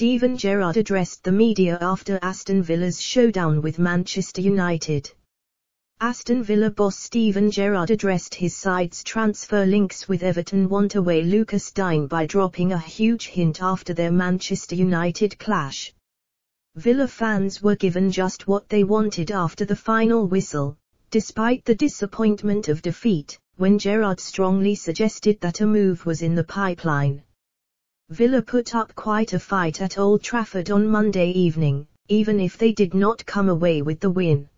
Steven Gerrard addressed the media after Aston Villa's showdown with Manchester United. Aston Villa boss Steven Gerrard addressed his side's transfer links with Everton want away Lucas Digne by dropping a huge hint after their Manchester United clash. Villa fans were given just what they wanted after the final whistle, despite the disappointment of defeat, when Gerrard strongly suggested that a move was in the pipeline. Villa put up quite a fight at Old Trafford on Monday evening, even if they did not come away with the win.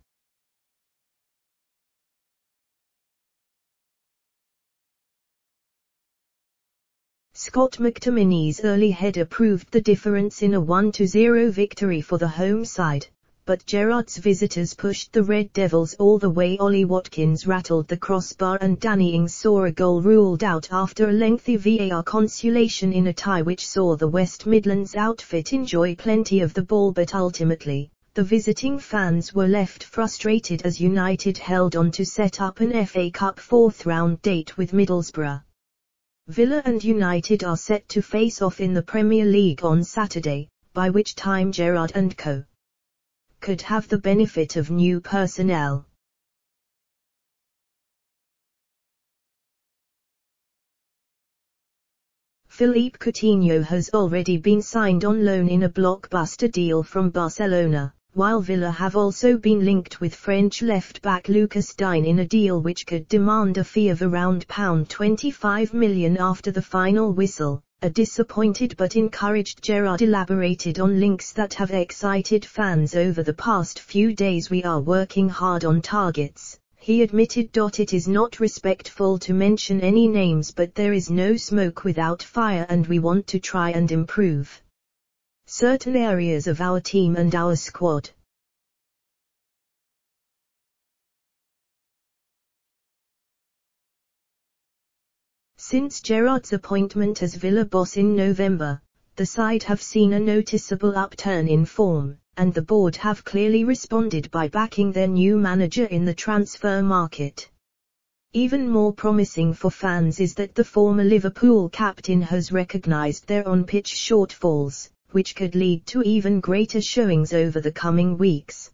Scott McTominay's early header proved the difference in a 1-0 victory for the home side, but Gerrard's visitors pushed the Red Devils all the way. Ollie Watkins rattled the crossbar and Danny Ings saw a goal ruled out after a lengthy VAR consolation in a tie which saw the West Midlands outfit enjoy plenty of the ball but ultimately, the visiting fans were left frustrated as United held on to set up an FA Cup fourth round date with Middlesbrough. Villa and United are set to face off in the Premier League on Saturday, by which time Gerrard and co. could have the benefit of new personnel. Philippe Coutinho has already been signed on loan in a blockbuster deal from Barcelona while Villa have also been linked with French left-back Lucas Digne in a deal which could demand a fee of around £25 million after the final whistle. A disappointed but encouraged Gerrard elaborated on links that have excited fans over the past few days we are working hard on targets. He admitted. It is not respectful to mention any names but there is no smoke without fire and we want to try and improve certain areas of our team and our squad. Since Gerrard's appointment as Villa boss in November, the side have seen a noticeable upturn in form, and the board have clearly responded by backing their new manager in the transfer market. Even more promising for fans is that the former Liverpool captain has recognised their on-pitch shortfalls, which could lead to even greater showings over the coming weeks.